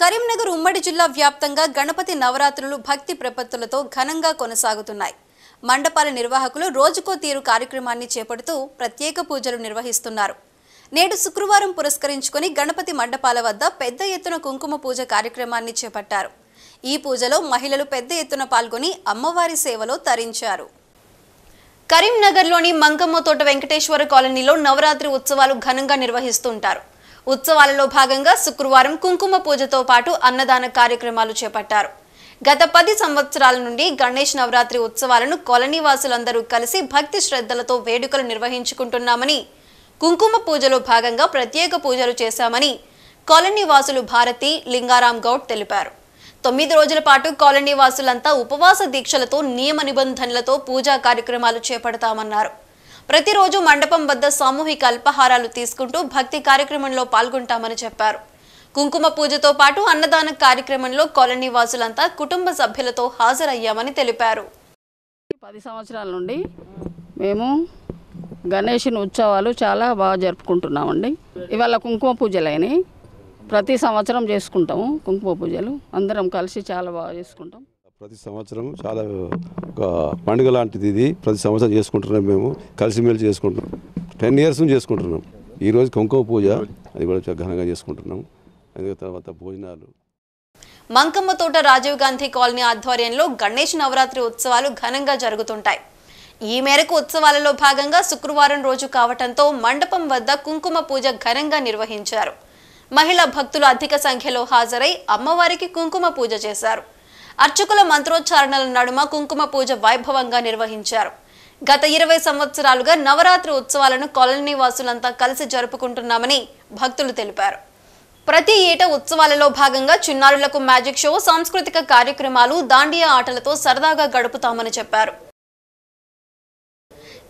కరీంనగర్ ఉమ్మడి జిల్లా వ్యాప్తంగా గణపతి నవరాత్రులు భక్తి ప్రపత్తులతో ఘనంగా కొనసాగుతున్నాయి. మండపాల నిర్వాహకులు రోజుకో తీరు కార్యక్రమాన్ని చేపడుతూ ప్రత్యేక పూజలు నిర్వహిస్తున్నారు. నేడు శుక్రవారం పురస్కరించుకొని గణపతి మండపాల వద్ద పెద్ద ఎత్తున కుంకుమ పూజ కార్యక్రమాన్ని చేపట్టారు. ఈ పూజలో మహిళలు పెద్ద ఎత్తున పాల్గొని అమ్మవారి సేవలో తరించారు. కరీంనగర్లోని మంకమ్మతోట వెంకటేశ్వర కాలనీలో నవరాత్రి ఉత్సవాలు ఘనంగా నిర్వహిస్తుంటారు. ఉత్సవాలలో భాగంగా శుక్రవారం కుంకుమ పూజతో పాటు అన్నదాన కార్యక్రమాలు చేపట్టారు. గత పది సంవత్సరాల నుండి గణేష్ నవరాత్రి ఉత్సవాలను కాలనీ వాసులందరూ కలిసి భక్తి శ్రద్ధలతో వేడుకలు నిర్వహించుకుంటున్నామని కుంకుమ పూజలో భాగంగా ప్రత్యేక పూజలు చేశామని కాలనీ వాసులు భారతి లింగారాం గౌడ్ తెలిపారు. తొమ్మిది రోజుల పాటు కాలనీ వాసులంతా ఉపవాస దీక్షలతో నియమ నిబంధనలతో పూజా కార్యక్రమాలు చేపడతామన్నారు. ప్రతిరోజు మండపం వద్ద సామూహిక అల్పాహారాలు తీసుకుంటూ భక్తి కార్యక్రమంలో పాల్గొంటామని చెప్పారు. కుంకుమ పూజతో పాటు అన్నదాన కార్యక్రమంలో కాలనీ వాసులంతా కుటుంబ సభ్యులతో హాజరయ్యామని తెలిపారు. పది సంవత్సరాల నుండి మేము గణేషుని ఉత్సవాలు చాలా బాగా జరుపుకుంటున్నామండి. ఇవాళ కుంకుమ పూజలు ప్రతి సంవత్సరం చేసుకుంటాము కుంకుమ పూజలు. అందరం కలిసి చాలా బాగా చేసుకుంటాం. ప్రతి సంవత్సరం చాలా ఒక పండుగ లాంటిది ఇది. ప్రతి సంవత్సరం చేసుకుంటున్నాం మేము. కలిసిమెలిసి చేసుకుంటున్నాం. టెన్ ఇయర్స్ నుంచి చేసుకుంటున్నాం. ఈరోజు కుంకుమ పూజ. అది కూడా ఘనంగా చేసుకుంటున్నాం. అది తర్వాత భోజనాలు. మంకమ్మ తోట రాజీవ్ గాంధీ కాలనీ ఆధ్వర్యంలో గణేష్ నవరాత్రి ఉత్సవాలు ఘనంగా జరుగుతుంటాయి. ఈ మేరకు ఉత్సవాలలో భాగంగా శుక్రవారం రోజు కావటంతో మండపం వద్ద కుంకుమ పూజ ఘనంగా నిర్వహించారు. మహిళా భక్తులు అధిక సంఖ్యలో హాజరై అమ్మవారికి కుంకుమ పూజ చేశారు. అర్చకుల మంత్రోచ్చారణల నడుమ కుంకుమ పూజ వైభవంగా నిర్వహించారు. గత ఇరవై సంవత్సరాలుగా నవరాత్రి ఉత్సవాలను కాలనీ వాసులంతా కలిసి జరుపుకుంటున్నామని భక్తులు తెలిపారు. ప్రతి ఏటా ఉత్సవాలలో భాగంగా చిన్నారులకు మ్యాజిక్ షో సాంస్కృతిక కార్యక్రమాలు దాండియా ఆటలతో సరదాగా గడుపుతామని చెప్పారు.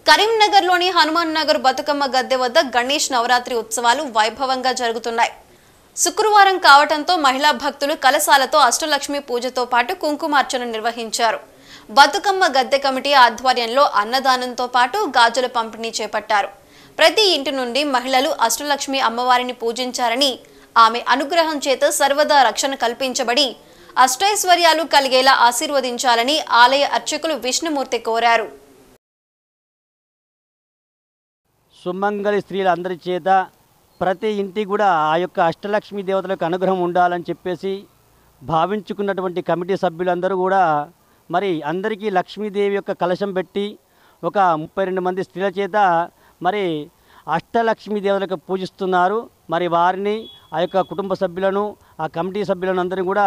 కరీంనగర్లోని హనుమాన్ నగర్ బతుకమ్మ గద్దె వద్ద గణేష్ నవరాత్రి ఉత్సవాలు వైభవంగా జరుగుతున్నాయి. శుక్రవారం కావటంతో మహిళా భక్తులు కలశాలతో అష్టలక్ష్మి పూజతో పాటు కుంకుమార్చన నిర్వహించారు. బతుకమ్మ గద్దె కమిటీ ఆధ్వర్యంలో అన్నదానంతో పాటు గాజుల పంపిణీ చేపట్టారు. ప్రతి ఇంటి నుండి మహిళలు అష్టలక్ష్మి అమ్మవారిని పూజించారని ఆమె అనుగ్రహం చేత సర్వదా రక్షణ కల్పించబడి అష్టైశ్వర్యాలు కలిగేలా ఆశీర్వదించాలని ఆలయ అర్చకులు విష్ణుమూర్తి కోరారు. సుమంగళి స్త్రీలందరి చేత ప్రతి ఇంటికి కూడా ఆ యొక్క అష్టలక్ష్మి దేవతలకు అనుగ్రహం ఉండాలని చెప్పేసి భావించుకున్నటువంటి కమిటీ సభ్యులందరూ కూడా మరి అందరికీ లక్ష్మీదేవి యొక్క కలశం పెట్టి ఒక ముప్పై రెండు మంది స్త్రీల చేత మరి అష్టలక్ష్మి దేవతలకు పూజిస్తున్నారు. మరి వారిని ఆ యొక్క కుటుంబ సభ్యులను ఆ కమిటీ సభ్యులను అందరినీ కూడా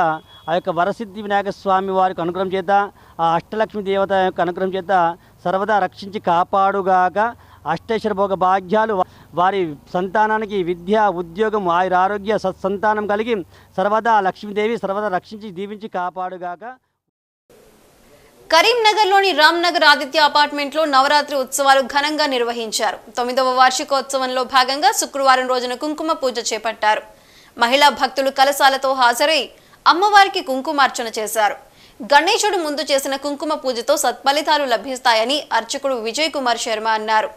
ఆ యొక్క వరసిద్ధి వినాయక స్వామి వారికి అనుగ్రహం చేత ఆ అష్టలక్ష్మి దేవత యొక్క అనుగ్రహం చేత సర్వదా రక్షించి కాపాడుగాక అష్టేశ్వర భోగ భాగ్యాలు వారి సంతానానికి విద్య ఉద్యోగం ఆయుర ఆరోగ్య సత్సంతానం కలిగి సర్వదా లక్ష్మీదేవి సర్వదా రక్షించి దీవించి కాపాడుగాక. కరీంనగర్లోని రామ్నగర్ ఆదిత్య అపార్ట్మెంట్లో నవరాత్రి ఉత్సవాలు ఘనంగా నిర్వహించారు. తొమ్మిదవ వార్షికోత్సవంలో భాగంగా శుక్రవారం రోజున కుంకుమ పూజ చేపట్టారు. మహిళా భక్తులు కలశాలతో హాజరై అమ్మవారికి కుంకుమార్చన చేశారు. గణేశుడు ముందు చేసిన కుంకుమ పూజతో సత్ఫలితాలు లభిస్తాయని అర్చకుడు విజయ్ కుమార్ శర్మ అన్నారు.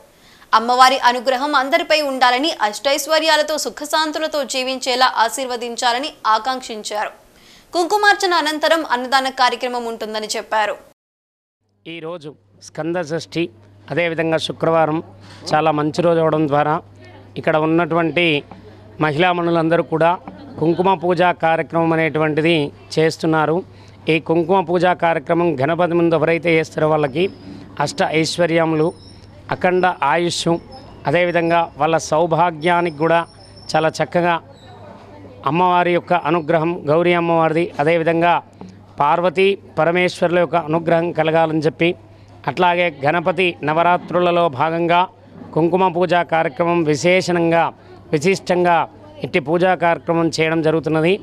అమ్మవారి అనుగ్రహం అందరిపై ఉండాలని అష్టైశ్వర్యాలతో సుఖశాంతులతో జీవించేలా ఆశీర్వదించాలని ఆకాంక్షించారు. కుంకుమార్చన అనంతరం అన్నదాన కార్యక్రమం ఉంటుందని చెప్పారు. ఈరోజు స్కంద షష్ఠి అదేవిధంగా శుక్రవారం చాలా మంచి రోజు అవడం ద్వారా ఇక్కడ ఉన్నటువంటి మహిళా మనులందరూ కూడా కుంకుమ పూజా కార్యక్రమం అనేటువంటిది చేస్తున్నారు. ఈ కుంకుమ పూజా కార్యక్రమం గణపతి ముందు ఎవరైతే చేస్తారో వాళ్ళకి అష్ట ఐశ్వర్యములు అఖండ ఆయుష్ అదేవిధంగా వాళ్ళ సౌభాగ్యానికి కూడా చాలా చక్కగా అమ్మవారి యొక్క అనుగ్రహం గౌరీ అమ్మవారిది. అదేవిధంగా పార్వతీ పరమేశ్వరుల యొక్క అనుగ్రహం కలగాలని చెప్పి అట్లాగే గణపతి నవరాత్రులలో భాగంగా కుంకుమ పూజా కార్యక్రమం విశేషణంగా విశిష్టంగా ఇట్టి పూజా కార్యక్రమం చేయడం జరుగుతున్నది.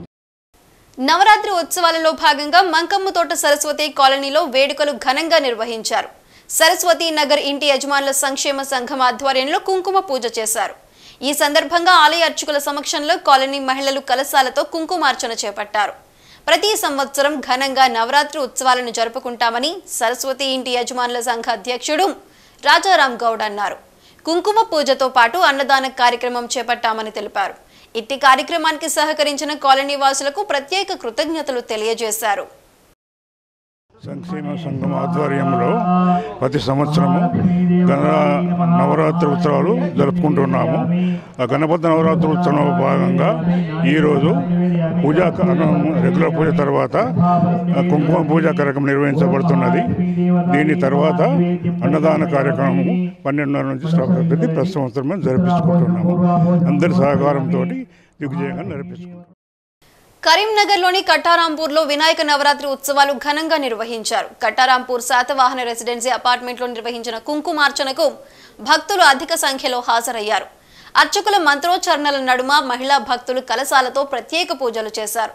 నవరాత్రి ఉత్సవాలలో భాగంగా మంకమ్మ తోట సరస్వతి కాలనీలో వేడుకలు ఘనంగా నిర్వహించారు. సరస్వతి నగర్ ఇంటి యజమానుల సంక్షేమ సంఘం ఆధ్వర్యంలో కుంకుమ పూజ చేశారు. ఈ సందర్భంగా ఆలయ అర్చకుల సమక్షంలో కాలనీ మహిళలు కలశాలతో కుంకుమార్చన చేపట్టారు. ప్రతి సంవత్సరం ఘనంగా నవరాత్రి ఉత్సవాలను జరుపుకుంటామని సరస్వతి ఇంటి యజమానుల సంఘ అధ్యక్షుడు రాజారాం గౌడ్ అన్నారు. కుంకుమ పూజతో పాటు అన్నదాన కార్యక్రమం చేపట్టామని తెలిపారు. ఇట్టి కార్యక్రమానికి సహకరించిన కాలనీ వాసులకు ప్రత్యేక కృతజ్ఞతలు తెలియజేశారు. సంక్షేమ సంఘం ఆధ్వర్యంలో ప్రతి సంవత్సరము గణ నవరాత్రి ఉత్సవాలు జరుపుకుంటున్నాము. ఆ గణపతి నవరాత్రి ఉత్సవంలో భాగంగా ఈరోజు పూజా కార్యక్రమం రెగ్యులర్ పూజ తర్వాత కుంకుమ పూజా కార్యక్రమం నిర్వహించబడుతున్నది. దీని తర్వాత అన్నదాన కార్యక్రమం పన్నెండున్నర నుంచి స్టార్ట్ అవుతుంది. ప్రతి సంవత్సరం జరిపించుకుంటున్నాము. అందరి సహకారంతో దిగ్విజయంగా నడిపించుకుంటున్నాం కరీంనగర్లోని కట్టారాంపూర్లో వినాయక నవరాత్రి ఉత్సవాలు ఘనంగా నిర్వహించారు. కట్టారాంపూర్ శాతవాహన రెసిడెన్సీ అపార్ట్మెంట్లో నిర్వహించిన కుంకుమార్చనకు భక్తులు అధిక సంఖ్యలో హాజరయ్యారు. అర్చకుల మంత్రోచ్చరణల నడుమ మహిళా భక్తులు కలశాలతో ప్రత్యేక పూజలు చేశారు.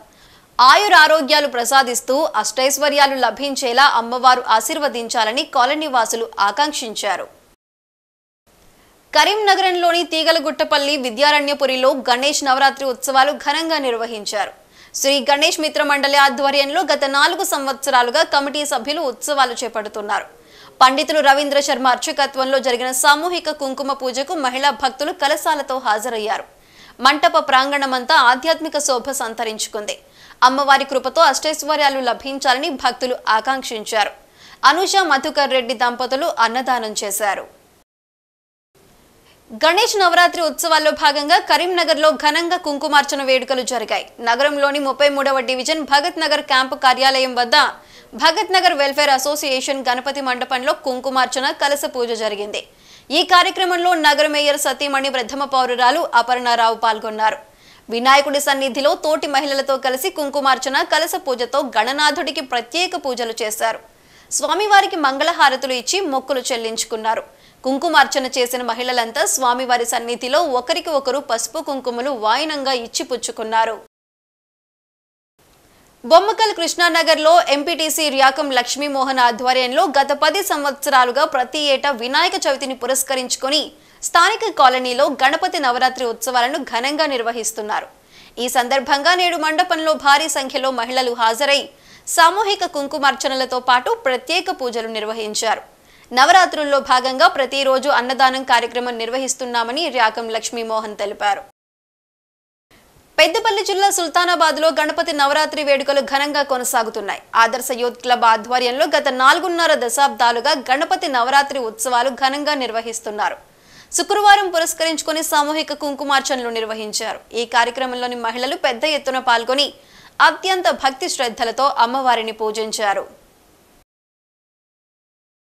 ఆయుర ఆరోగ్యాలు ప్రసాదిస్తూ అష్టైశ్వర్యాలు లభించేలా అమ్మవారు ఆశీర్వదించాలని కాలనీ వాసులు ఆకాంక్షించారు. కరీంనగరంలోని తీగలగుట్టపల్లి విద్యారణ్యపురిలో గణేష్ నవరాత్రి ఉత్సవాలు ఘనంగా నిర్వహించారు. శ్రీ గణేష్ మిత్ర మండలి ఆధ్వర్యంలో గత నాలుగు సంవత్సరాలుగా కమిటీ సభ్యులు ఉత్సవాలు చేపడుతున్నారు. పండితులు రవీంద్ర శర్మ అర్చకత్వంలో జరిగిన సామూహిక కుంకుమ పూజకు మహిళా భక్తులు కలశాలతో హాజరయ్యారు. మంటప ప్రాంగణమంతా ఆధ్యాత్మిక శోభ సంతరించుకుంది. అమ్మవారి కృపతో అష్టైశ్వర్యాలు లభించాలని భక్తులు ఆకాంక్షించారు. అనుష మధుకర్ రెడ్డి దంపతులు అన్నదానం చేశారు. గణేష్ నవరాత్రి ఉత్సవాల్లో భాగంగా కరీంనగర్లో ఘనంగా కుంకుమార్చన వేడుకలు జరిగాయి. నగరంలోని ముప్పై మూడవ డివిజన్ భగత్ నగర్ క్యాంపు కార్యాలయం వద్ద భగత్ నగర్ వెల్ఫేర్ అసోసియేషన్ గణపతి మండపంలో కుంకుమార్చన కలస పూజ జరిగింది. ఈ కార్యక్రమంలో నగర మేయర్ సతీమణి ప్రథమ పౌరురాలు అపర్ణారావు పాల్గొన్నారు. వినాయకుడి సన్నిధిలో తోటి మహిళలతో కలిసి కుంకుమార్చన కలస పూజతో గణనాథుడికి ప్రత్యేక పూజలు చేశారు. స్వామివారికి మంగళహారతులు ఇచ్చి మొక్కులు చెల్లించుకున్నారు. కుంకుమార్చన చేసిన మహిళలంతా స్వామివారి సన్నిధిలో ఒకరికి ఒకరు పసుపు కుంకుమలు వాయినంగా ఇచ్చి పుచ్చుకున్నారు. బొమ్మకల్ కృష్ణానగర్లో ఎంపీటీసీ ర్యాకం లక్ష్మీమోహన్ ఆధ్వర్యంలో గత పది సంవత్సరాలుగా ప్రతి ఏటా వినాయక చవితిని పురస్కరించుకొని స్థానిక కాలనీలో గణపతి నవరాత్రి ఉత్సవాలను ఘనంగా నిర్వహిస్తున్నారు. ఈ సందర్భంగా నేడు మండపంలో భారీ సంఖ్యలో మహిళలు హాజరై సామూహిక కుంకుమార్చనలతో పాటు ప్రత్యేక పూజలు నిర్వహించారు. నవరాత్రుల్లో భాగంగా ప్రతిరోజు అన్నదానం కార్యక్రమం నిర్వహిస్తున్నామని ర్యాకం లక్ష్మీమోహన్ తెలిపారు. పెద్దపల్లి జిల్లా సుల్తానాబాద్లో గణపతి నవరాత్రి వేడుకలు ఘనంగా కొనసాగుతున్నాయి. ఆదర్శ యూత్ క్లబ్ ఆధ్వర్యంలో గత నాలుగున్నర దశాబ్దాలుగా గణపతి నవరాత్రి ఉత్సవాలు ఘనంగా నిర్వహిస్తున్నారు. శుక్రవారం పురస్కరించుకొని సామూహిక కుంకుమార్చనలు నిర్వహించారు. ఈ కార్యక్రమంలోని మహిళలు పెద్ద ఎత్తున పాల్గొని అత్యంత భక్తి శ్రద్ధలతో అమ్మవారిని పూజించారు.